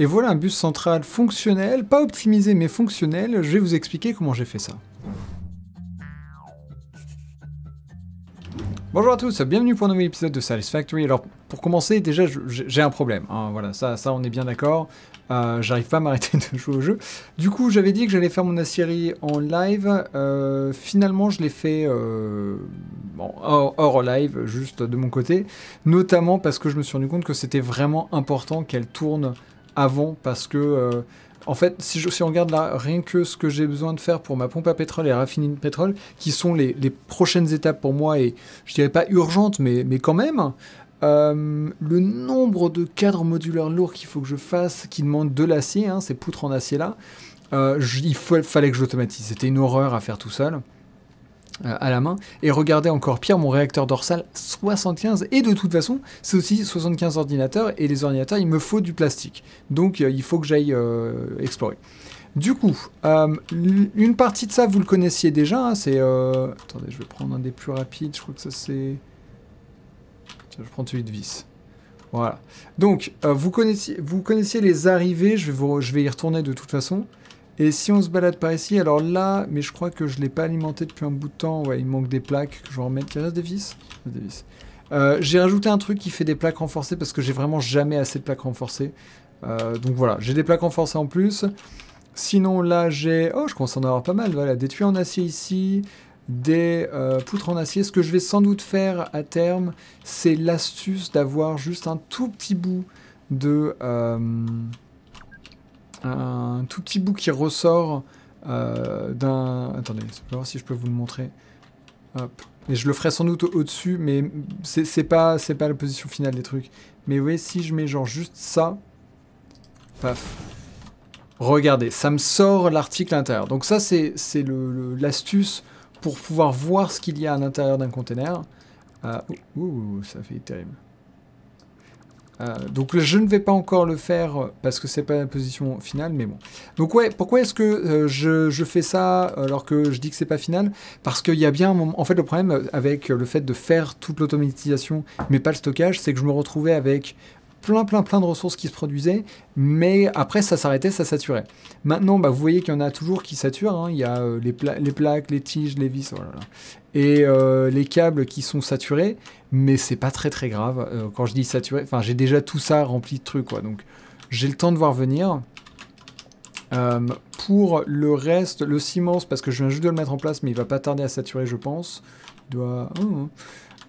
Et voilà un bus central fonctionnel, pas optimisé mais fonctionnel. Je vais vous expliquer comment j'ai fait ça. Bonjour à tous, bienvenue pour un nouvel épisode de Satisfactory. Alors pour commencer, déjà j'ai un problème. Hein, voilà, ça, ça on est bien d'accord. Euh, j'arrive pas à m'arrêter de jouer au jeu. Du coup, j'avais dit que j'allais faire mon série en live. Euh, finalement, je l'ai fait euh, hors, live, juste de mon côté. Notamment parce que je me suis rendu compte que c'était vraiment important qu'elle tourne avant. Parce que, en fait, si, je, on regarde là, rien que ce que j'ai besoin de faire pour ma pompe à pétrole et raffiner de pétrole, qui sont les, prochaines étapes pour moi, et je dirais pas urgentes, mais, mais quand même. Euh, le nombre de cadres modulaires lourds qu'il faut que je fasse, qui demandent de l'acier, hein, ces poutres en acier là, euh, il fallait que j'automatise. C'était une horreur à faire tout seul, euh, à la main. Et regardez encore pire, mon réacteur dorsal 75. Et de toute façon, c'est aussi 75 ordinateurs. Et les ordinateurs, il me faut du plastique. Donc il faut que j'aille explorer. Du coup, une partie de ça, vous le connaissiez déjà. Hein, c'est. Attendez, je vais prendre un des plus rapides. Je crois que ça c'est je prends celui de vis. Voilà. Donc, euh, vous, connaissiez, vous connaissiez les arrivées, je vais, je vais y retourner de toute façon. Et si on se balade par ici, alors là, mais je crois que je ne l'ai pas alimenté depuis un bout de temps. Ouais, il manque des plaques. Je vais remettre. Il reste des vis? Des vis. Euh, j'ai rajouté un truc qui fait des plaques renforcées parce que j'ai vraiment jamais assez de plaques renforcées. Euh, donc voilà, j'ai des plaques renforcées en plus. Sinon là j'ai... Oh, je commence à en avoir pas mal. Voilà, des tuyaux en acier ici des euh, poutres en acier. Ce que je vais sans doute faire à terme, c'est l'astuce d'avoir juste un tout petit bout de... Un tout petit bout qui ressort euh, d'un... Attendez, je voir si je peux vous le montrer. Hop. Et je le ferai sans doute au-dessus, mais c'est pas, pas la position finale des trucs. Mais vous voyez, si je mets genre juste ça, paf. Regardez, ça me sort l'article à l'intérieur. Donc ça, c'est l'astuce pour pouvoir voir ce qu'il y a à l'intérieur d'un container. Euh, ouh, ça fait terrible. Euh, donc je ne vais pas encore le faire parce que c'est pas la position finale, mais bon. Donc ouais, pourquoi est-ce que euh, je, je, fais ça alors que je dis que c'est pas final? Parce qu'il y a bien un moment... En fait, le problème avec le fait de faire toute l'automatisation, mais pas le stockage, c'est que je me retrouvais avec plein plein plein de ressources qui se produisaient, mais après ça s'arrêtait, ça saturait. Maintenant, bah, vous voyez qu'il y en a toujours qui saturent, hein. il y a euh, les, plaques, les tiges, les vis, et euh, les câbles qui sont saturés, mais c'est pas très très grave. Euh, quand je dis saturé, enfin j'ai déjà tout ça rempli de trucs, quoi, donc j'ai le temps de voir venir. pour le reste, le ciment, parce que je viens juste de le mettre en place, mais il va pas tarder à saturer, je pense. doit... Oh,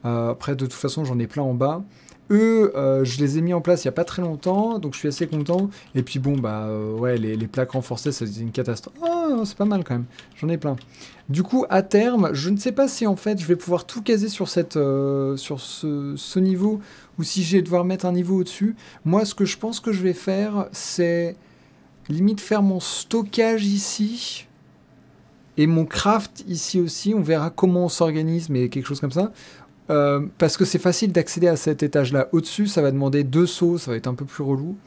oh. après, de toute façon, j'en ai plein en bas. Eux, euh, je les ai mis en place il n'y a pas très longtemps, donc je suis assez content. Et puis bon, bah euh, ouais, les, plaques renforcées, c'est une catastrophe. Oh, c'est pas mal quand même, j'en ai plein. Du coup, à terme, je ne sais pas si en fait je vais pouvoir tout caser euh, sur ce, niveau, ou si je vais devoir mettre un niveau au-dessus. Moi, ce que je pense que je vais faire, c'est limite faire mon stockage ici. Et mon craft ici aussi, on verra comment on s'organise, mais quelque chose comme ça. Euh, parce que c'est facile d'accéder à cet étage-là. Au-dessus, ça va demander deux sauts, ça va être un peu plus relou.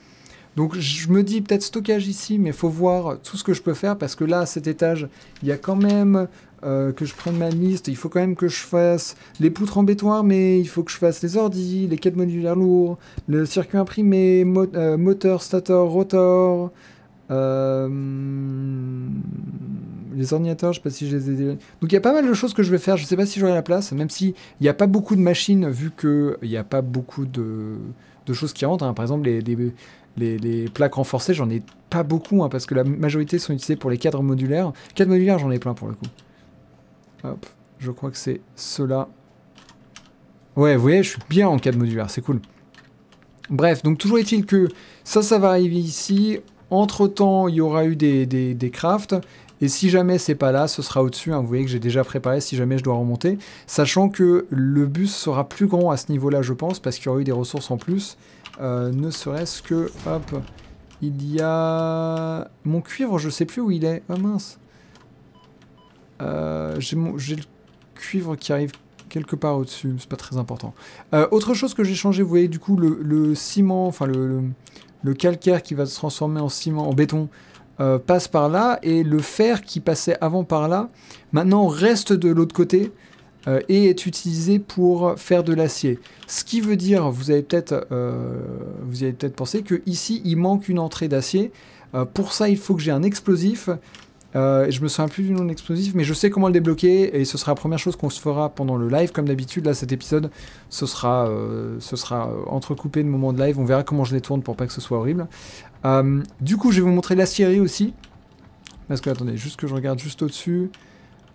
Donc je me dis peut-être stockage ici, mais faut voir tout ce que je peux faire, parce que là, à cet étage, il y a quand même euh, que je prenne ma liste, il faut quand même que je fasse les poutres en béton mais il faut que je fasse les ordis, les quêtes modulaires lourds, le circuit imprimé, euh, moteur, stator, rotor, euh, les ordinateurs, je sais pas si je les ai... Donc il y a pas mal de choses que je vais faire, je sais pas si j'aurai la place, même s'il n'y a pas beaucoup de machines, vu qu'il n'y a pas beaucoup de, choses qui rentrent. Hein. Par exemple, les, les, plaques renforcées, j'en ai pas beaucoup, hein, parce que la majorité sont utilisées pour les cadres modulaires. Cadres modulaires, j'en ai plein pour le coup. Hop, je crois que c'est cela. Ouais, vous voyez, je suis bien en cadre modulaire, c'est cool. Bref, donc toujours est-il que ça, ça va arriver ici. Entre-temps, il y aura eu des, des, crafts. Et si jamais c'est pas là, ce sera au-dessus. Hein. Vous voyez que j'ai déjà préparé si jamais je dois remonter. Sachant que le bus sera plus grand à ce niveau-là, je pense, parce qu'il y aura eu des ressources en plus. Euh, ne serait-ce que... Hop. Il y a... Mon cuivre, je sais plus où il est. Oh mince. Euh, j'ai le cuivre qui arrive quelque part au-dessus. C'est pas très important. Euh, autre chose que j'ai changé, vous voyez, du coup, le, ciment, enfin le le calcaire qui va se transformer en ciment, en béton, euh, passe par là, et le fer qui passait avant par là, maintenant reste de l'autre côté. euh, et est utilisé pour faire de l'acier. Ce qui veut dire, vous avez peut-être euh, peut-être pensé que ici il manque une entrée d'acier. Pour ça, il faut que j'ai un explosif. Je me souviens plus du nom de l'explosif, mais je sais comment le débloquer et ce sera la première chose qu'on se fera pendant le live. Comme d'habitude, là, cet épisode, ce sera, ce sera entrecoupé de moments de live. On verra comment je les tourne pour pas que ce soit horrible. du coup, je vais vous montrer l'acierie aussi. Parce que, attendez, juste que je regarde juste au-dessus.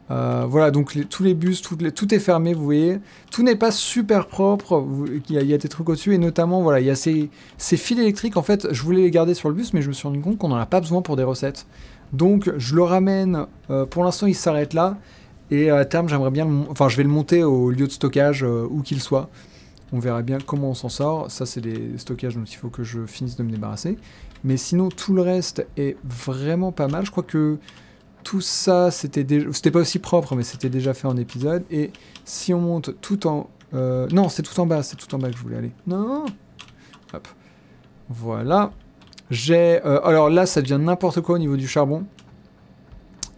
Euh, voilà, donc tous les bus, tout est fermé, vous voyez. Tout n'est pas super propre, il y, a, des trucs au-dessus, et notamment, voilà, il y a ces, fils électriques, en fait, je voulais les garder sur le bus, mais je me suis rendu compte qu'on n'en a pas besoin pour des recettes. Donc, je le ramène, euh, pour l'instant, il s'arrête là, et à terme, j'aimerais bien, enfin, je vais le monter au lieu de stockage, euh, où qu'il soit. On verra bien comment on s'en sort. Ça, c'est des stockages dont il faut que je finisse de me débarrasser. Mais sinon, tout le reste est vraiment pas mal. Je crois que tout ça, c'était déjà... C'était pas aussi propre, mais c'était déjà fait en épisode. Et si on monte tout en... Euh, non, c'est tout en bas, c'est tout en bas que je voulais aller. Non Hop. Voilà. J'ai... Euh, alors là, ça devient n'importe quoi au niveau du charbon.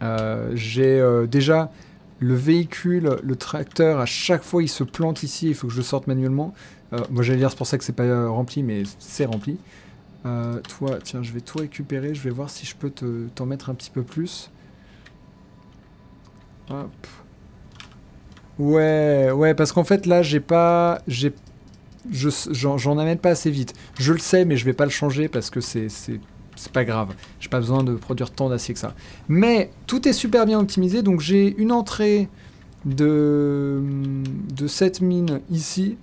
Euh, j'ai déjà le véhicule, le tracteur, à chaque fois, il se plante ici. Il faut que je le sorte manuellement. moi, j'allais dire, c'est pour ça que c'est pas rempli, mais c'est rempli. toi, tiens, je vais tout récupérer. Je vais voir si je peux t'en mettre un petit peu plus. Hop. Ouais, ouais, parce qu'en fait là, j'ai pas, j'en amène pas assez vite. Je le sais, mais je vais pas le changer parce que c'est, pas grave. J'ai pas besoin de produire tant d'acier que ça. Mais tout est super bien optimisé, donc j'ai une entrée de de cette mine ici,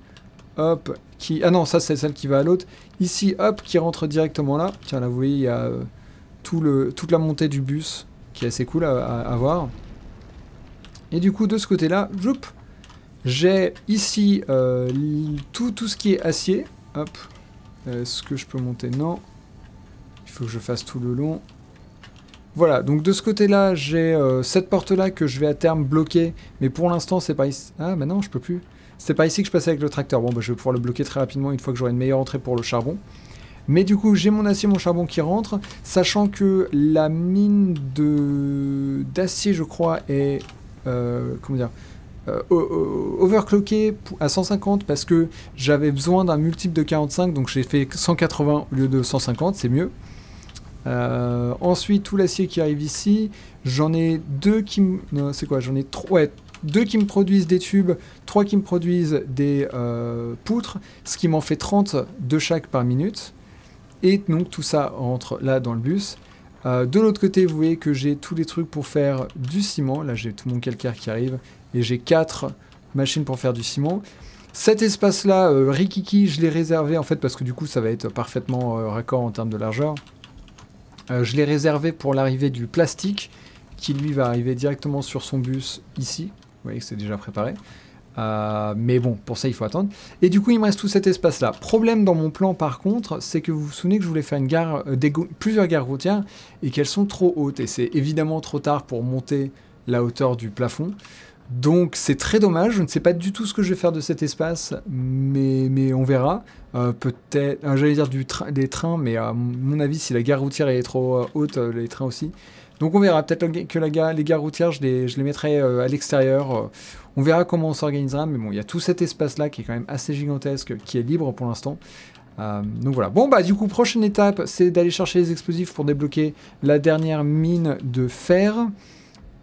hop, qui, ah non, ça c'est celle qui va à l'autre. Ici, hop, qui rentre directement là. Tiens, là vous voyez, il y a euh, tout toute la montée du bus qui est assez cool à, voir. Et du coup, de ce côté-là, j'ai ici euh, tout, ce qui est acier. Hop. Est-ce que je peux monter Non. Il faut que je fasse tout le long. Voilà, donc de ce côté-là, j'ai euh, cette porte-là que je vais à terme bloquer. Mais pour l'instant, c'est pas ici. Ah, bah non, je peux plus. C'est pas ici que je passais avec le tracteur. Bon, bah, je vais pouvoir le bloquer très rapidement une fois que j'aurai une meilleure entrée pour le charbon. Mais du coup, j'ai mon acier, mon charbon qui rentre, sachant que la mine de d'acier, je crois, est euh, comment dire, euh, overclocké à 150 parce que j'avais besoin d'un multiple de 45, donc j'ai fait 180 au lieu de 150, c'est mieux. Euh, ensuite, tout l'acier qui arrive ici, j'en ai deux qui me... C'est quoi J'en ai trois... deux qui me produisent des tubes, trois qui me produisent des poutres, ce qui m'en fait 30 de chaque par minute. Et donc tout ça rentre là dans le bus. Euh, de l'autre côté, vous voyez que j'ai tous les trucs pour faire du ciment. Là, j'ai tout mon calcaire qui arrive. Et j'ai quatre machines pour faire du ciment. Cet espace-là, euh, Rikiki, je l'ai réservé en fait parce que du coup, ça va être parfaitement euh, raccord en termes de largeur. je l'ai réservé pour l'arrivée du plastique qui lui va arriver directement sur son bus ici. Vous voyez que c'est déjà préparé. Euh, mais bon, pour ça, il faut attendre. Et du coup, il me reste tout cet espace-là. Problème dans mon plan, par contre, c'est que vous vous souvenez que je voulais faire une gare, euh, plusieurs gares routières et qu'elles sont trop hautes. Et c'est évidemment trop tard pour monter la hauteur du plafond. Donc c'est très dommage, je ne sais pas du tout ce que je vais faire de cet espace, mais, on verra. Euh, peut-être, j'allais dire des trains, mais à mon avis, si la gare routière est trop haute, les trains aussi. Donc on verra, peut-être que la, les gares routières, je les, je les mettrai à l'extérieur on verra comment on s'organisera, mais bon, il y a tout cet espace-là qui est quand même assez gigantesque, qui est libre pour l'instant. Euh, donc voilà. Bon bah du coup, prochaine étape, c'est d'aller chercher les explosifs pour débloquer la dernière mine de fer.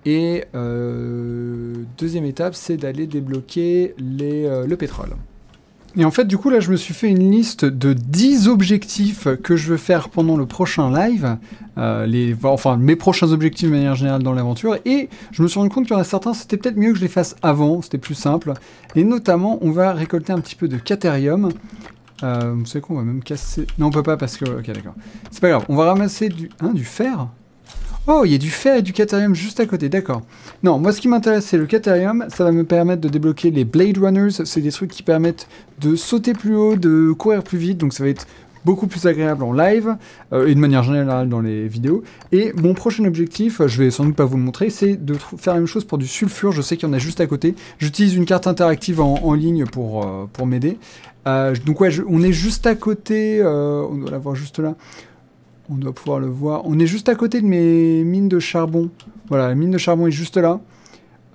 Et euh, deuxième étape, c'est d'aller débloquer euh, le pétrole. Et en fait, du coup, là, je me suis fait une liste de 10 objectifs que je veux faire pendant le prochain live. Euh, enfin, mes prochains objectifs de manière générale dans l'aventure. Et je me suis rendu compte qu'il y en a certains, c'était peut-être mieux que je les fasse avant, c'était plus simple. Et notamment, on va récolter un petit peu de caterium. Euh, vous savez quoi, on va même casser... Non, on peut pas parce que... Ok, d'accord. C'est pas grave, on va ramasser du... Hein, du fer Oh, il y a du fer et du caterium juste à côté, d'accord. Non, moi ce qui m'intéresse c'est le caterium, ça va me permettre de débloquer les Blade Runners, c'est des trucs qui permettent de sauter plus haut, de courir plus vite, donc ça va être beaucoup plus agréable en live euh, et de manière générale dans les vidéos. Et mon prochain objectif, je vais sans doute pas vous le montrer, c'est de faire la même chose pour du sulfure. Je sais qu'il y en a juste à côté. J'utilise une carte interactive en, ligne pour, euh, pour m'aider. Euh, donc ouais, on est juste à côté, on doit l'avoir juste là. On doit pouvoir le voir. On est juste à côté de mes mines de charbon. Voilà, la mine de charbon est juste là.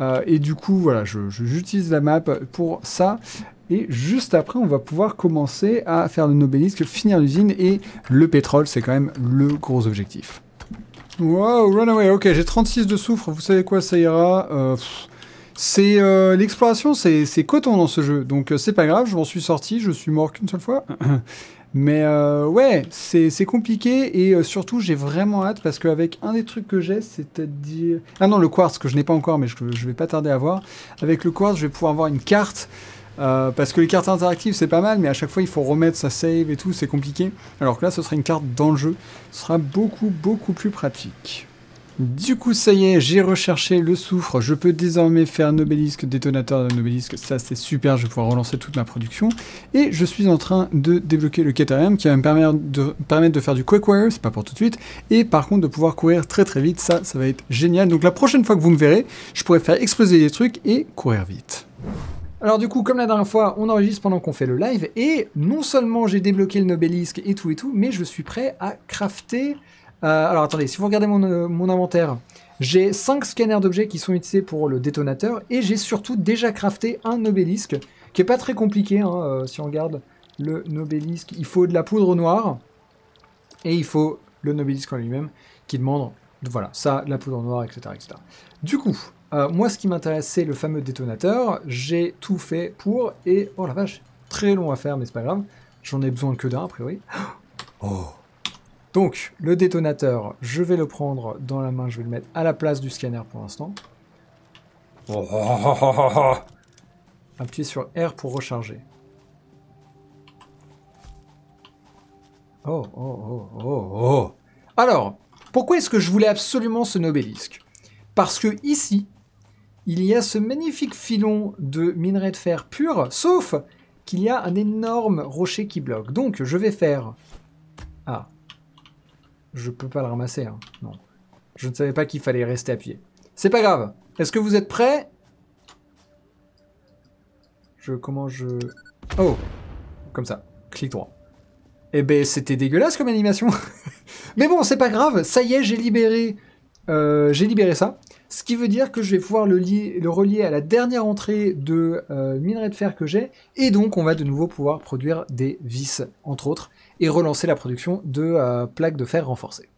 Euh, et du coup, voilà, j'utilise la map pour ça. Et juste après, on va pouvoir commencer à faire le nobélisque, finir l'usine. Et le pétrole, c'est quand même le gros objectif. Wow, runaway. Ok, j'ai 36 de soufre. Vous savez quoi, ça ira. Euh, c'est euh, l'exploration, c'est coton dans ce jeu. Donc c'est pas grave, je m'en suis sorti. Je suis mort qu'une seule fois. Mais ouais, c'est compliqué et surtout j'ai vraiment hâte parce qu'avec un des trucs que j'ai, c'est-à-dire... Ah non, le quartz que je n'ai pas encore mais je, je vais pas tarder à voir. Avec le quartz, je vais pouvoir avoir une carte euh, parce que les cartes interactives c'est pas mal, mais à chaque fois il faut remettre sa save et tout, c'est compliqué. Alors que là ce sera une carte dans le jeu, ce sera beaucoup beaucoup plus pratique. Du coup ça y est, j'ai recherché le soufre, je peux désormais faire Nobelisque, détonateur de Nobelisque, ça c'est super, je vais pouvoir relancer toute ma production. Et je suis en train de débloquer le Caterium qui va me permettre de, faire du Quickwire, c'est pas pour tout de suite, et par contre de pouvoir courir très très vite, ça, ça va être génial. Donc la prochaine fois que vous me verrez, je pourrai faire exploser des trucs et courir vite. Alors du coup, comme la dernière fois, on enregistre pendant qu'on fait le live, et non seulement j'ai débloqué le Nobelisque et tout et tout, mais je suis prêt à crafter... Euh, alors attendez, si vous regardez euh, mon, inventaire, j'ai 5 scanners d'objets qui sont utilisés pour le détonateur, et j'ai surtout déjà crafté un Nobelisque, qui est pas très compliqué, hein, euh, si on regarde le Nobelisque. Il faut de la poudre noire, et il faut le Nobelisque en lui-même, qui demande, voilà, ça, de la poudre noire, etc. etc. Du coup, euh, moi, ce qui m'intéresse, c'est le fameux détonateur. J'ai tout fait pour, et oh la vache, très long à faire, mais c'est pas grave. J'en ai besoin que d'un, a priori. Oh Donc, le détonateur, je vais le prendre dans la main, je vais le mettre à la place du scanner pour l'instant. Oh, Appuyez sur R pour recharger. Oh, oh, oh, oh, oh. Alors, pourquoi est-ce que je voulais absolument ce Nobelisque? Parce que ici, il y a ce magnifique filon de minerai de fer pur, sauf qu'il y a un énorme rocher qui bloque. Donc je vais faire... Ah. Je peux pas le ramasser, hein. Non. Je ne savais pas qu'il fallait rester appuyé. C'est pas grave. Est-ce que vous êtes prêts? Je... Comment je... Oh Comme ça. Clic droit. Eh ben, c'était dégueulasse comme animation. Mais bon, c'est pas grave. Ça y est, j'ai libéré... Euh, j'ai libéré ça. Ce qui veut dire que je vais pouvoir le, le relier à la dernière entrée de euh, minerai de fer que j'ai, et donc on va de nouveau pouvoir produire des vis, entre autres, et relancer la production de euh, plaques de fer renforcées.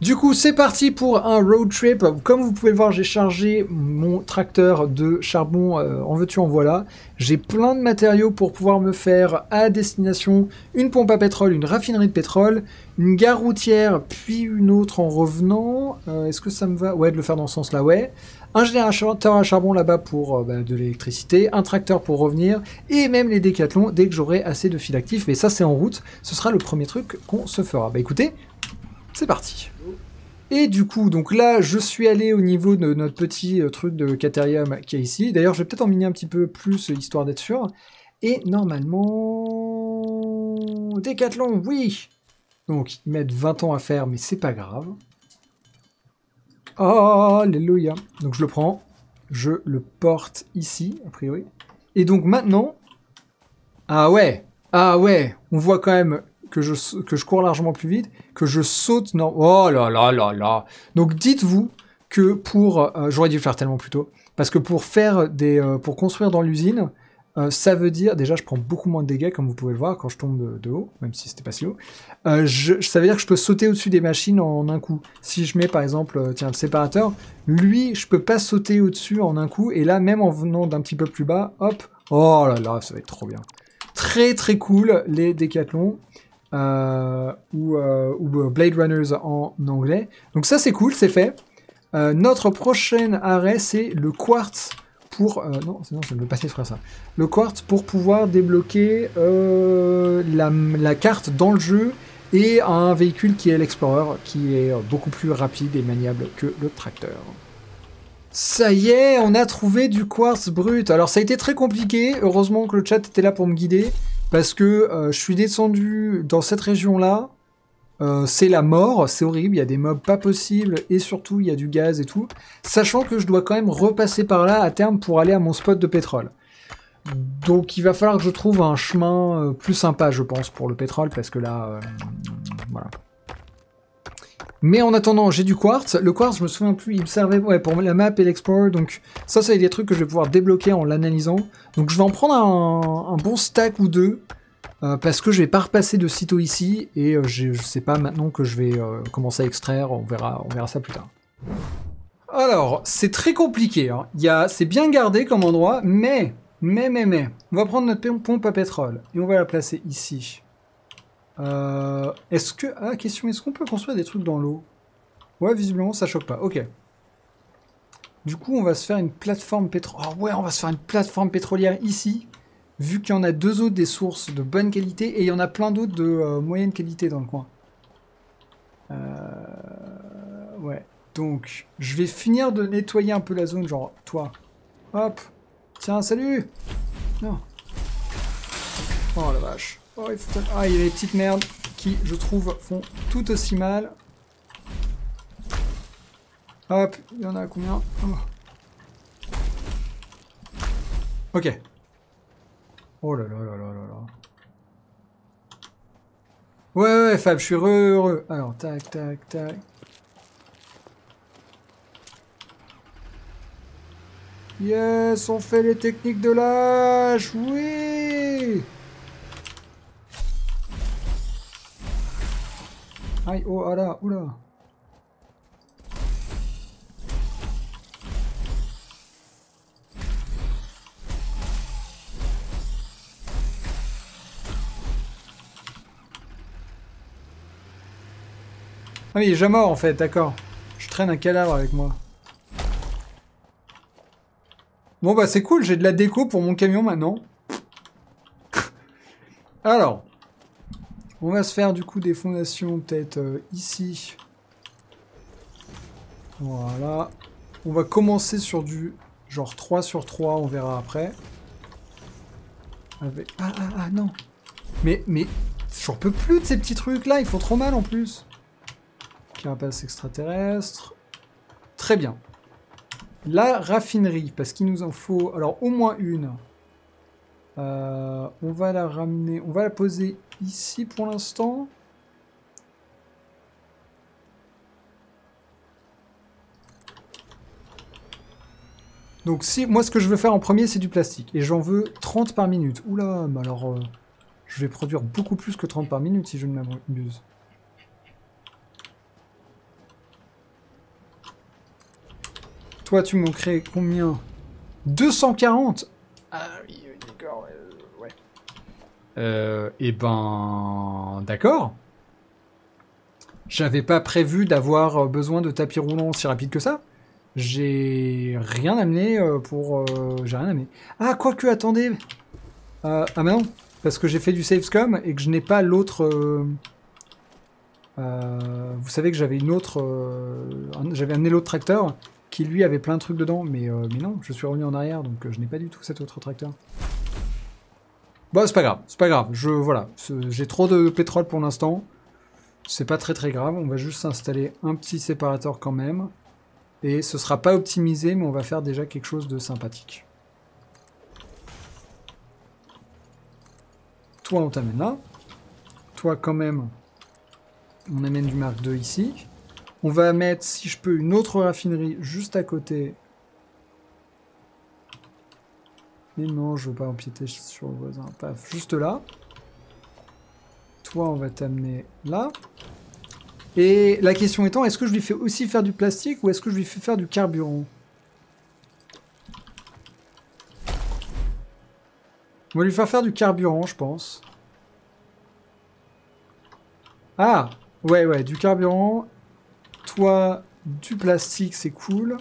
Du coup, c'est parti pour un road trip. Comme vous pouvez le voir, j'ai chargé mon tracteur de charbon euh, en veux-tu en voilà. J'ai plein de matériaux pour pouvoir me faire à destination une pompe à pétrole, une raffinerie de pétrole, une gare routière, puis une autre en revenant. Euh, est-ce que ça me va? Ouais, de le faire dans ce sens-là, ouais. Un générateur à charbon là-bas pour euh, bah, de l'électricité, un tracteur pour revenir, et même les décathlons dès que j'aurai assez de fil actif. Mais ça, c'est en route. Ce sera le premier truc qu'on se fera. Bah écoutez, c'est parti. Et du coup, donc là, je suis allé au niveau de notre petit euh, truc de Caterium qui est ici. D'ailleurs, je vais peut-être en miner un petit peu plus, histoire d'être sûr. Et normalement... Décathlon, oui Donc, ils mettent 20 ans à faire, mais c'est pas grave. Alléluia Donc je le prends, je le porte ici, a priori. Et donc maintenant... Ah ouais Ah ouais On voit quand même que je, que je cours largement plus vite, que je saute... Non, oh là là là là Donc dites-vous que pour... Euh, j'aurais dû le faire tellement plus tôt. Parce que pour faire des... Euh, pour construire dans l'usine, euh, ça veut dire... Déjà, je prends beaucoup moins de dégâts, comme vous pouvez le voir, quand je tombe de, haut, même si c'était pas si haut. Je, ça veut dire que je peux sauter au-dessus des machines en, un coup. Si je mets, par exemple, tiens, le séparateur, lui, je peux pas sauter au-dessus en un coup, et là, même en venant d'un petit peu plus bas, hop, oh là là, ça va être trop bien. Très très cool, les décathlons. Euh, ou, euh, ou, Blade Runners en anglais. Donc ça c'est cool, c'est fait. Euh, notre prochain arrêt c'est le quartz pour... non, ne ça. Le quartz pour pouvoir débloquer la, la, carte dans le jeu et un véhicule qui est l'Explorer qui est beaucoup plus rapide et maniable que le tracteur. Ça y est, on a trouvé du quartz brut. Alors ça a été très compliqué, heureusement que le chat était là pour me guider. Parce que euh, je suis descendu dans cette région-là, euh, c'est la mort, c'est horrible, il y a des mobs pas possibles, et surtout il y a du gaz et tout, sachant que je dois quand même repasser par là à terme pour aller à mon spot de pétrole. Donc il va falloir que je trouve un chemin euh, plus sympa, je pense, pour le pétrole, parce que là, voilà. Mais en attendant, j'ai du quartz. Le quartz, je me souviens plus, il me servait pour la map et l'explore. Donc ça, c'est des trucs que je vais pouvoir débloquer en l'analysant. Donc je vais en prendre un, bon stack ou deux. Euh, parce que je vais pas repasser de sitôt ici. Et euh, je, sais pas maintenant que je vais euh, commencer à extraire. On verra, on verra ça plus tard. Alors, c'est très compliqué. Hein. C'est bien gardé comme endroit, mais, mais, mais, mais. On va prendre notre pompe à pétrole. Et on va la placer ici. Est-ce que... Ah, question, est-ce qu'on peut construire des trucs dans l'eau? Ouais, visiblement, ça choque pas. Ok. Du coup, on va se faire une plateforme pétrolière. Oh ouais, on va se faire une plateforme pétrolière ici. Vu qu'il y en a deux autres des sources de bonne qualité et il y en a plein d'autres de euh, moyenne qualité dans le coin. Euh, ouais. Donc, je vais finir de nettoyer un peu la zone. Genre, toi. Hop. Tiens, salut Non. Oh la vache. Oh, il Ah, il y a des petites merdes qui, je trouve, font tout aussi mal. Hop, il y en a combien? Oh. Ok. Oh là là là là là là. Ouais, ouais, Fab, je suis heureux, heureux. Alors, tac, tac, tac. Yes, on fait les techniques de l'âge, oui Aïe, oh, ah là, oula. Ah oui, il est déjà mort en fait, d'accord. Je traîne un cadavre avec moi. Bon bah c'est cool, j'ai de la déco pour mon camion maintenant. Alors, on va se faire du coup des fondations peut-être euh, ici. Voilà. On va commencer sur du genre 3 sur 3, on verra après. Ah, ah, ah, non. Mais, mais, j'en peux plus de ces petits trucs-là, ils font trop mal en plus. Carapace extraterrestre. Très bien. La raffinerie, parce qu'il nous en faut... Alors, au moins une. Euh, on va la ramener... On va la poser ici pour l'instant. Donc si moi ce que je veux faire en premier c'est du plastique et j'en veux 30 par minute. Oula, mais alors euh, je vais produire beaucoup plus que 30 par minute si je ne m'abuse. Toi tu m'en crées combien? 240 Ah oui, d'accord. Euh, eh ben, d'accord. J'avais pas prévu d'avoir besoin de tapis roulant aussi rapide que ça. J'ai rien amené euh, pour... Euh, j'ai rien amené. Ah, quoique, attendez. ah, mais non. Parce que j'ai fait du savescom et que je n'ai pas l'autre... vous savez que j'avais une autre... j'avais amené l'autre tracteur qui lui avait plein de trucs dedans. Mais, mais non, je suis revenu en arrière donc je n'ai pas du tout cet autre tracteur. Bon, c'est pas grave, c'est pas grave. Je, voilà, j'ai trop de pétrole pour l'instant. C'est pas très très grave. On va juste installer un petit séparateur quand même. Et ce sera pas optimisé, mais on va faire déjà quelque chose de sympathique. Toi, on t'amène là. Toi, quand même, on amène du Mark II ici. On va mettre, si je peux, une autre raffinerie juste à côté Mais non, je veux pas empiéter sur le voisin. Paf, juste là. Toi, on va t'amener là. Et la question étant, est-ce que je lui fais aussi faire du plastique ou est-ce que je lui fais faire du carburant? On va lui faire faire du carburant, je pense. Ah Ouais, ouais, du carburant. Toi, du plastique, c'est cool.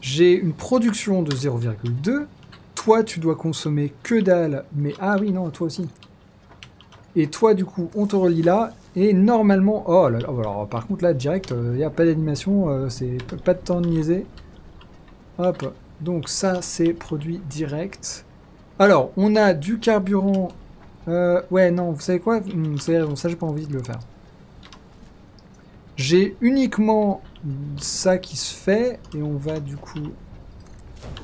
J'ai une production de 0,2 toi, tu dois consommer que dalle, mais... Ah oui, non, toi aussi. Et toi, du coup, on te relie là, et normalement... Oh là là, par contre, là, direct, il euh, n'y a pas d'animation, euh, c'est pas de temps de. Hop, donc ça, c'est produit direct. Alors, on a du carburant... Euh, ouais, non, vous savez quoi? Hmm, Ça, j'ai pas envie de le faire. J'ai uniquement ça qui se fait, et on va du coup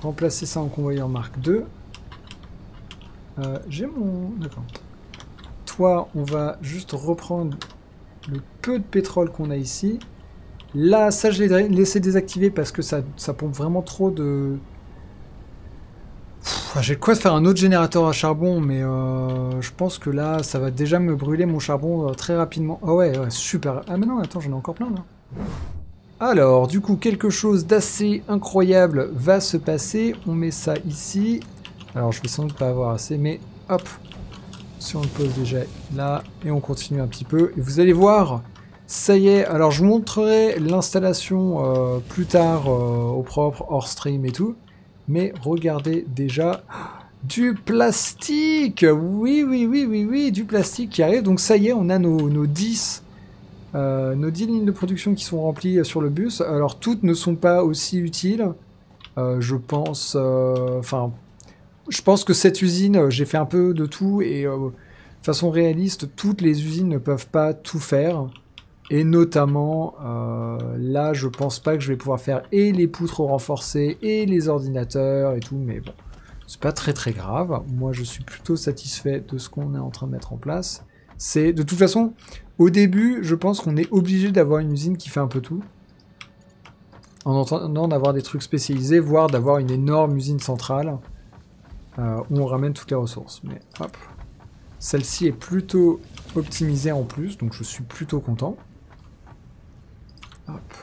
remplacer ça en convoyeur Mark II. Euh, j'ai mon... D'accord. Toi, on va juste reprendre le peu de pétrole qu'on a ici. Là, ça, je l'ai laissé désactiver parce que ça, ça pompe vraiment trop de... J'ai quoi de faire un autre générateur à charbon, mais euh, je pense que là, ça va déjà me brûler mon charbon euh, très rapidement. oh ouais, ouais, super. Ah mais non, attends, j'en ai encore plein là. Alors, du coup, quelque chose d'assez incroyable va se passer. On met ça ici. Alors, je vais sans doute pas avoir assez, mais hop. Si on le pose déjà là, et on continue un petit peu. Et vous allez voir, ça y est. Alors, je vous montrerai l'installation euh, plus tard au propre, hors stream et tout. Mais regardez déjà du plastique Oui, oui, oui, oui, oui, du plastique qui arrive. Donc ça y est, on a nos, nos 10 euh, nos 10 lignes de production qui sont remplies sur le bus. Alors toutes ne sont pas aussi utiles. Euh, je pense... Euh, enfin, je pense que cette usine, j'ai fait un peu de tout et de façon réaliste, toutes les usines ne peuvent pas tout faire. Et notamment, euh, là, je pense pas que je vais pouvoir faire et les poutres renforcées et les ordinateurs et tout, mais bon, c'est pas très très grave. Moi, je suis plutôt satisfait de ce qu'on est en train de mettre en place. C'est, de toute façon, au début, je pense qu'on est obligé d'avoir une usine qui fait un peu tout. En entendant d'avoir des trucs spécialisés, voire d'avoir une énorme usine centrale euh, où on ramène toutes les ressources. Mais hop, celle-ci est plutôt optimisée en plus, donc je suis plutôt content. Hop.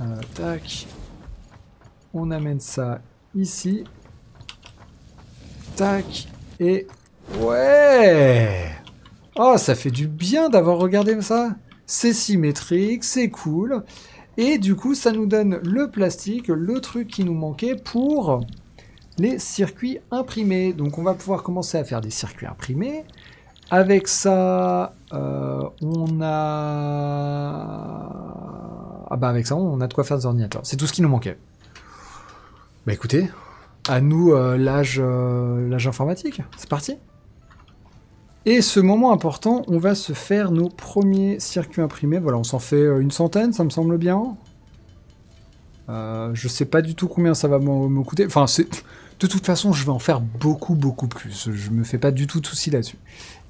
Euh, tac. On amène ça ici. Tac. Et... Ouais Oh, ça fait du bien d'avoir regardé ça. C'est symétrique, c'est cool. Et du coup, ça nous donne le plastique, le truc qui nous manquait pour les circuits imprimés. Donc on va pouvoir commencer à faire des circuits imprimés. Avec ça, euh, on a... Ah bah avec ça, on a de quoi faire des ordinateurs. C'est tout ce qui nous manquait. Bah écoutez, à nous euh, euh, l'âge informatique. C'est parti Et ce moment important, on va se faire nos premiers circuits imprimés. Voilà, on s'en fait une centaine, ça me semble bien. Je sais pas du tout combien ça va me coûter. Enfin. De toute façon, je vais en faire beaucoup, beaucoup plus. Je me fais pas du tout de soucis là-dessus.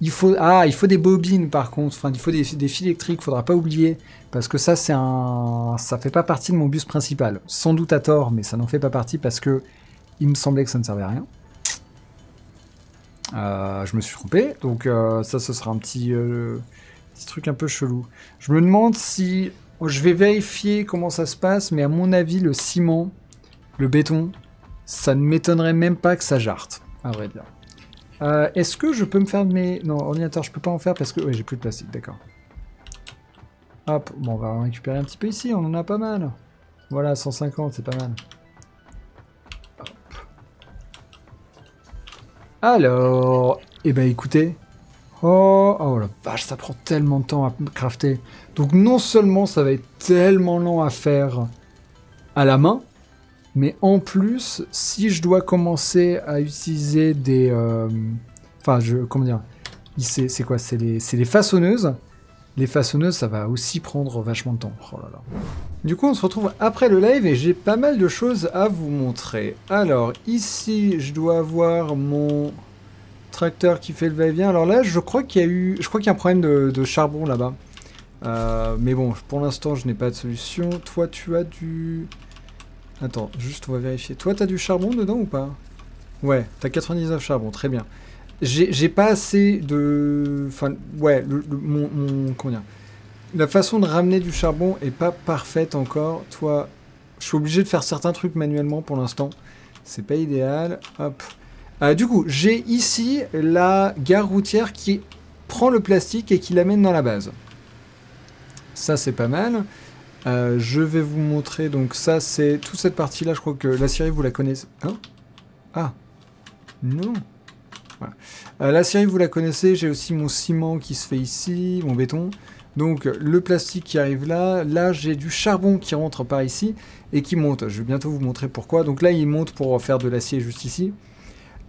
Il faut, ah, il faut des bobines par contre. Enfin, il faut des, fils électriques. Faudra pas oublier parce que ça, c'est un, ça fait pas partie de mon bus principal. Sans doute à tort, mais ça n'en fait pas partie parce que il me semblait que ça ne servait à rien. Euh, je me suis trompé. Donc euh, ça, ce sera un euh, petit truc un peu chelou. Je me demande si, je vais vérifier comment ça se passe, mais à mon avis, le ciment, le béton, ça ne m'étonnerait même pas que ça jarte, à vrai dire. Euh, est-ce que je peux me faire de mes... Non, ordinateur, je peux pas en faire parce que... Oui, j'ai plus de plastique, d'accord. Hop, bon, on va en récupérer un petit peu ici, on en a pas mal. Voilà, 150, c'est pas mal. Hop. Alors, eh ben écoutez. Oh, oh la vache, ça prend tellement de temps à crafter. Donc non seulement ça va être tellement lent à faire à la main, mais en plus, si je dois commencer à utiliser des... Euh, enfin, je... Comment dire C'est quoi C'est les, façonneuses. Les façonneuses, ça va aussi prendre vachement de temps. Oh là là. Du coup, on se retrouve après le live et j'ai pas mal de choses à vous montrer. Alors, ici, je dois avoir mon tracteur qui fait le va-et-vient. Alors là, je crois qu'il y a eu... Je crois qu'il y a un problème de, charbon là-bas. Euh, mais bon, pour l'instant, je n'ai pas de solution. Toi, tu as du... Attends, juste on va vérifier. Toi, t'as du charbon dedans ou pas? Ouais, t'as 99 charbon, très bien. J'ai pas assez de... Enfin, ouais, le, mon, Comment dire? La façon de ramener du charbon est pas parfaite encore. Toi, je suis obligé de faire certains trucs manuellement pour l'instant. C'est pas idéal. Hop. Euh, du coup, j'ai ici la gare routière qui prend le plastique et qui l'amène dans la base. Ça, c'est pas mal. Euh, je vais vous montrer, donc ça c'est toute cette partie-là, je crois que la série vous la connaissez. Hein? Ah Non euh, La série vous la connaissez, j'ai aussi mon ciment qui se fait ici, mon béton. Donc le plastique qui arrive là, là j'ai du charbon qui rentre par ici et qui monte. Je vais bientôt vous montrer pourquoi. Donc là il monte pour faire de l'acier juste ici.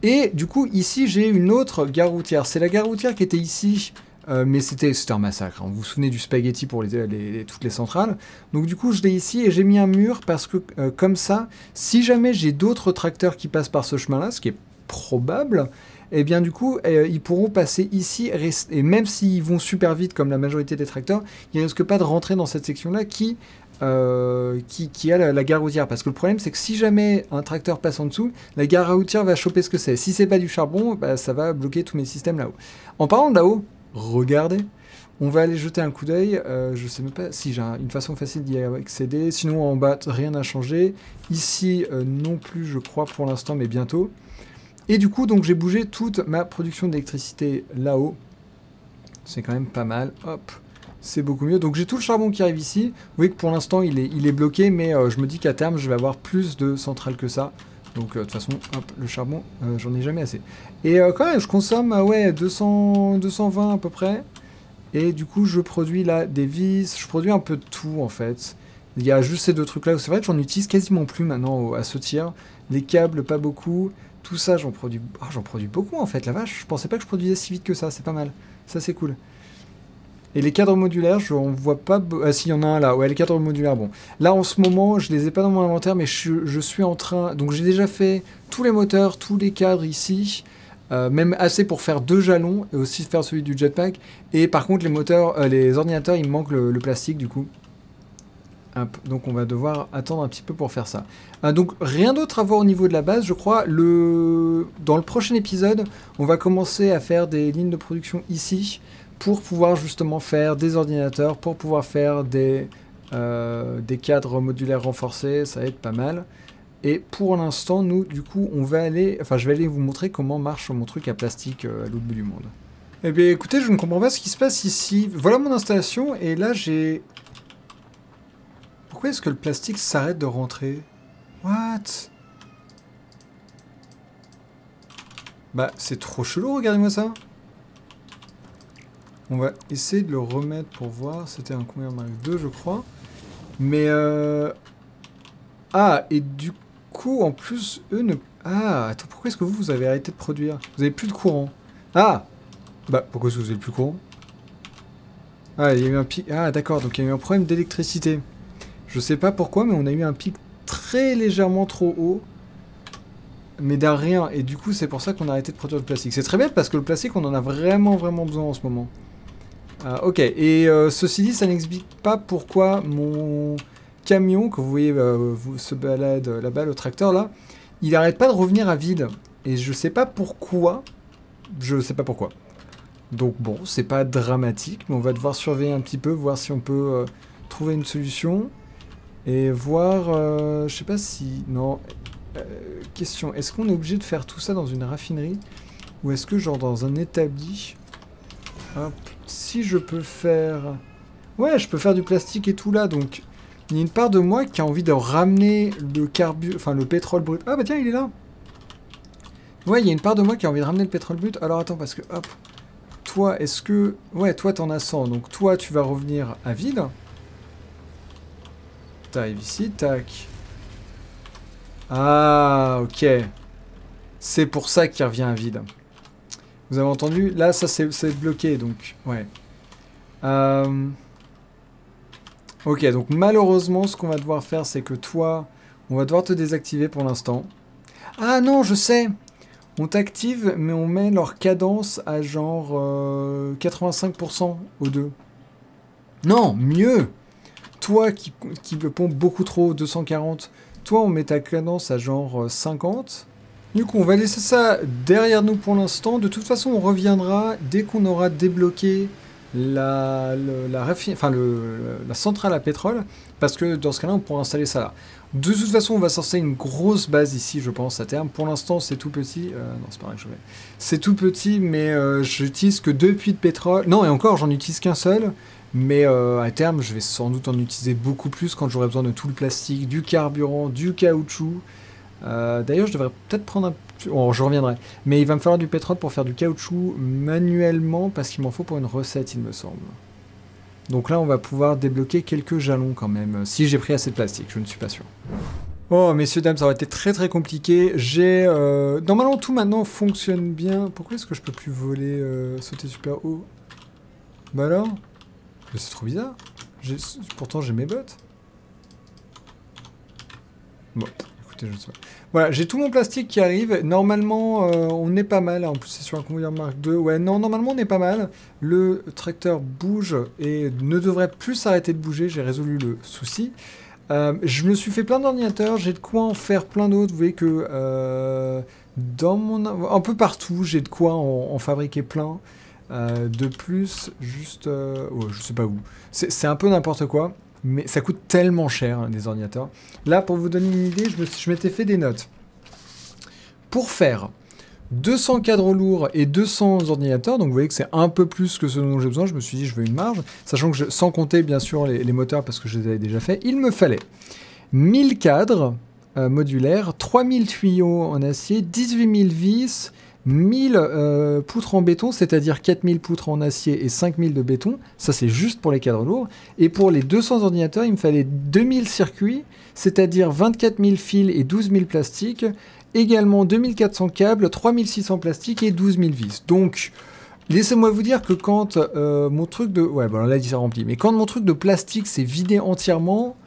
Et du coup ici j'ai une autre gare routière. C'est la gare routière qui était ici euh, mais c'était un massacre. Hein. Vous vous souvenez du spaghetti pour toutes les centrales. Donc du coup, je l'ai ici et j'ai mis un mur parce que euh, comme ça, si jamais j'ai d'autres tracteurs qui passent par ce chemin-là, ce qui est probable, et eh bien du coup, euh, ils pourront passer ici, et même s'ils vont super vite comme la majorité des tracteurs, ils risquent pas de rentrer dans cette section-là qui, euh, qui, a la, gare routière. Parce que le problème, c'est que si jamais un tracteur passe en dessous, la gare routière va choper ce que c'est. Si c'est pas du charbon, bah, ça va bloquer tous mes systèmes là-haut. En parlant de là-haut, regardez, on va aller jeter un coup d'œil. Euh, je sais même pas si j'ai une façon facile d'y accéder. Sinon, en bas, rien n'a changé. Ici, euh, non plus, je crois, pour l'instant, mais bientôt. Et du coup, donc j'ai bougé toute ma production d'électricité là-haut. C'est quand même pas mal. Hop, c'est beaucoup mieux. Donc j'ai tout le charbon qui arrive ici. Vous voyez que pour l'instant, il est, il est bloqué, mais euh, je me dis qu'à terme, je vais avoir plus de centrales que ça. Donc de toute façon, hop, le charbon, j'en ai jamais assez. Et quand même, je consomme, ouais, 200, 220 à peu près. Et du coup, je produis là des vis, je produis un peu de tout en fait. Il y a juste ces deux trucs-là. C'est vrai que j'en utilise quasiment plus maintenant à ce tir. Les câbles, pas beaucoup. Tout ça, j'en produis... Ah, j'en produis beaucoup en fait, la vache. Je pensais pas que je produisais si vite que ça, c'est pas mal. Ça, c'est cool. Et les cadres modulaires, je ne vois pas... Ah si, il y en a un là. Ouais, les cadres modulaires, bon. Là, en ce moment, je les ai pas dans mon inventaire, mais je, je suis en train... Donc, j'ai déjà fait tous les moteurs, tous les cadres ici. Euh, même assez pour faire deux jalons et aussi faire celui du jetpack. Et par contre, les moteurs, euh, les ordinateurs, il me manque le, plastique du coup. donc on va devoir attendre un petit peu pour faire ça. Euh, donc rien d'autre à voir au niveau de la base, je crois. Le... Dans le prochain épisode, on va commencer à faire des lignes de production ici pour pouvoir justement faire des ordinateurs, pour pouvoir faire des, des cadres modulaires renforcés, ça va être pas mal. Et pour l'instant, nous, du coup, on va aller... Enfin, je vais aller vous montrer comment marche mon truc à plastique euh, à l'autre bout du monde. Eh bien, écoutez, je ne comprends pas ce qui se passe ici. Voilà mon installation, et là, j'ai... Pourquoi est-ce que le plastique s'arrête de rentrer? What? Bah, c'est trop chelou, regardez-moi ça. On va essayer de le remettre pour voir. C'était un combien Mark 2, je crois. Mais euh... Ah, et du coup en plus, eux ne... Ah, attends, pourquoi est-ce que vous, vous avez arrêté de produire? Vous avez plus de courant. Ah Bah, pourquoi est-ce que vous avez plus de courant? Ah, il y a eu un pic... Ah, d'accord, donc il y a eu un problème d'électricité. Je sais pas pourquoi, mais on a eu un pic très légèrement trop haut. Mais d'un rien. Et du coup, c'est pour ça qu'on a arrêté de produire du plastique. C'est très bête, parce que le plastique, on en a vraiment, vraiment besoin en ce moment. Ah, ok, et euh, ceci dit, ça n'explique pas pourquoi mon camion que vous voyez euh, se balade là-bas, le tracteur là, il arrête pas de revenir à vide. Et je sais pas pourquoi. Je sais pas pourquoi. Donc bon, c'est pas dramatique, mais on va devoir surveiller un petit peu, voir si on peut euh, trouver une solution. Et voir, je sais pas si... Non, question, est-ce qu'on est obligé de faire tout ça dans une raffinerie Ou est-ce que genre dans un établi? Si je peux faire... Ouais, je peux faire du plastique et tout là, donc il y a une part de moi qui a envie de ramener le carbu... Enfin, le pétrole brut. Ah bah tiens, il est là Ouais, il y a une part de moi qui a envie de ramener le pétrole brut. Alors attends, parce que, hop... Toi, est-ce que... Ouais, toi, t'en as 100. Donc toi, tu vas revenir à vide. T'arrives ici, tac. Ah, ok. C'est pour ça qu'il revient à vide. Vous avez entendu? Là, ça, c'est bloqué, donc... Ouais. Euh... Ok, donc malheureusement, ce qu'on va devoir faire, c'est que toi, on va devoir te désactiver pour l'instant. Ah non, je sais On t'active, mais on met leur cadence à genre 85% aux deux. Non, mieux Toi qui, qui pompe beaucoup trop, 240, toi on met ta cadence à genre 50. Du coup, on va laisser ça derrière nous pour l'instant. De toute façon, on reviendra dès qu'on aura débloqué la, centrale à pétrole, parce que dans ce cas-là, on pourra installer ça là. De toute façon, on va sortir une grosse base ici, je pense, à terme. Pour l'instant, c'est tout petit. Euh, non, c'est pas vrai que je vais. C'est tout petit, mais euh, j'utilise que deux puits de pétrole. Non, et encore, j'en utilise qu'un seul. Mais euh, à terme, je vais sans doute en utiliser beaucoup plus quand j'aurai besoin de tout le plastique, du carburant, du caoutchouc. D'ailleurs, je devrais peut-être prendre un Oh, je reviendrai. Mais il va me falloir du pétrole pour faire du caoutchouc manuellement, parce qu'il m'en faut pour une recette, il me semble. Donc là, on va pouvoir débloquer quelques jalons quand même, si j'ai pris assez de plastique, je ne suis pas sûr. Oh, messieurs, dames, ça aurait été très très compliqué. J'ai... Euh... Normalement, tout maintenant fonctionne bien. Pourquoi est-ce que je peux plus voler, euh, sauter super haut? Bah alors? C'est trop bizarre. Pourtant, j'ai mes bottes. Bon, Voilà, j'ai tout mon plastique qui arrive. Normalement, euh, on est pas mal. En plus, c'est sur un convoyeur Mark II. Ouais, non, normalement, on est pas mal. Le tracteur bouge et ne devrait plus s'arrêter de bouger. J'ai résolu le souci. Euh, je me suis fait plein d'ordinateurs. J'ai de quoi en faire plein d'autres. Vous voyez que euh, dans mon... Un peu partout, j'ai de quoi en, fabriquer plein. De plus, juste... Oh, je sais pas où. C'est un peu n'importe quoi, mais ça coûte tellement cher, des ordinateurs. Là, pour vous donner une idée, je m'étais fait des notes. Pour faire 200 cadres lourds et 200 ordinateurs, donc vous voyez que c'est un peu plus que ce dont j'ai besoin, je me suis dit je veux une marge, sachant que sans compter bien sûr les, moteurs parce que je les avais déjà fait, il me fallait 1000 cadres euh, modulaires, 3000 tuyaux en acier, 18 000 vis, 1000 euh, poutres en béton, c'est-à-dire 4000 poutres en acier et 5000 de béton, ça c'est juste pour les cadres lourds, et pour les 200 ordinateurs, il me fallait 2000 circuits, c'est-à-dire 24 000 fils et 12 000 plastiques, également 2400 câbles, 3600 plastiques et 12 000 vis. Donc, laissez-moi vous dire que quand euh, mon truc de... Ouais, bon là il s'est rempli, mais quand mon truc de plastique s'est vidé entièrement,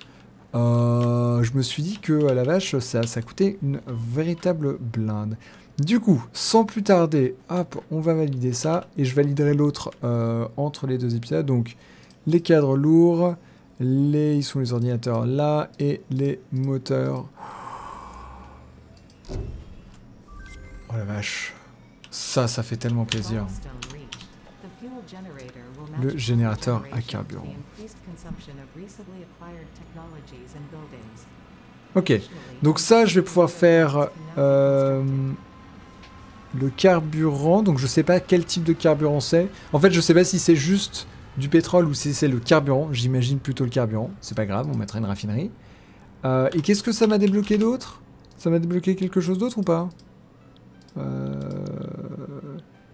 euh, je me suis dit que à la vache, ça, ça coûtait une véritable blinde. Du coup, sans plus tarder, hop, on va valider ça, et je validerai l'autre euh, entre les deux épisodes. Donc, les cadres lourds, les, ils sont les ordinateurs là, et les moteurs. Oh la vache. Ça, ça fait tellement plaisir. Le générateur à carburant. Ok, donc ça, je vais pouvoir faire euh, le carburant. Donc je sais pas quel type de carburant c'est. En fait, je sais pas si c'est juste du pétrole ou si c'est le carburant. J'imagine plutôt le carburant. C'est pas grave, on mettra une raffinerie. Euh, et qu'est-ce que ça m'a débloqué d'autre? Ça m'a débloqué quelque chose d'autre ou pas? Euh,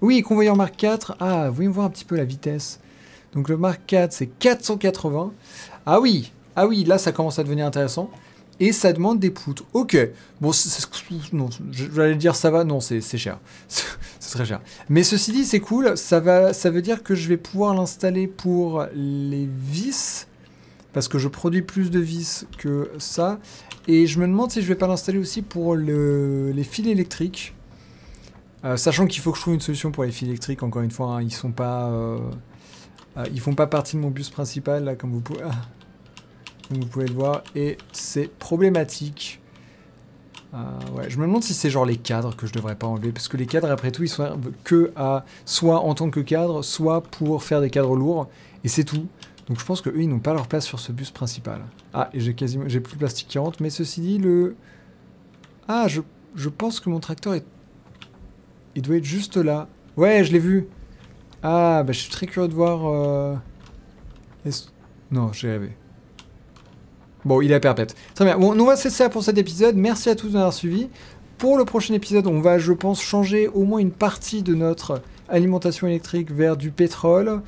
Oui, convoyeur Mark 4. Ah, voyons voir un petit peu la vitesse? Donc le Mark 4, c'est 480. Ah oui, ah oui, là ça commence à devenir intéressant. Et ça demande des poutres. Ok. Bon, non, j'allais dire ça va. Non, c'est cher. c'est très cher. Mais ceci dit, c'est cool. Ça, va, ça veut dire que je vais pouvoir l'installer pour les vis. Parce que je produis plus de vis que ça. Et je me demande si je vais pas l'installer aussi pour le- les fils électriques. Euh, sachant qu'il faut que je trouve une solution pour les fils électriques. Encore une fois, hein, ils sont pas... euh, euh, ils font pas partie de mon bus principal, là, comme vous pouvez... Comme vous pouvez le voir, et c'est problématique. Euh, ouais, je me demande si c'est genre les cadres que je devrais pas enlever, parce que les cadres, après tout, ils sont que à soit en tant que cadre, soit pour faire des cadres lourds, et c'est tout. Donc je pense que eux, ils n'ont pas leur place sur ce bus principal. Ah, et j'ai quasiment, j'ai plus de plastique qui rentre, mais ceci dit, le... Ah, je, je pense que mon tracteur est... Il doit être juste là. Ouais, je l'ai vu. Ah, bah je suis très curieux de voir... euh, Non, j'ai rêvé. Bon, il est à perpète. Très bien. Bon, nous va cesser ça pour cet épisode. Merci à tous d'avoir suivi. Pour le prochain épisode, on va, je pense, changer au moins une partie de notre alimentation électrique vers du pétrole.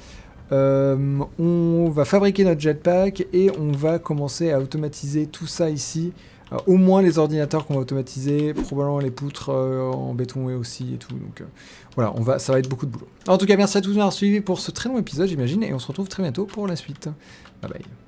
Euh, on va fabriquer notre jetpack et on va commencer à automatiser tout ça ici. Euh, au moins les ordinateurs qu'on va automatiser, probablement les poutres euh, en béton et aussi et tout. Donc voilà, on va, ça va être beaucoup de boulot. En tout cas, merci à tous d'avoir suivi pour ce très long épisode, j'imagine, et on se retrouve très bientôt pour la suite. Bye bye.